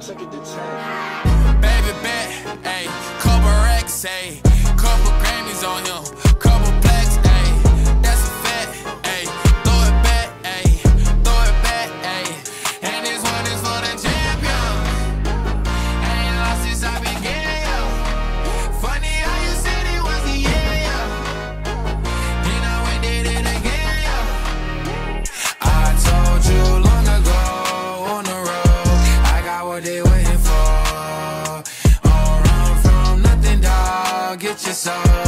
Took it to 10. Baby bet, ayy, couple racks, ayy, couple Grammys on him, what they waiting for. Don't run from nothing, dog. Get your soul.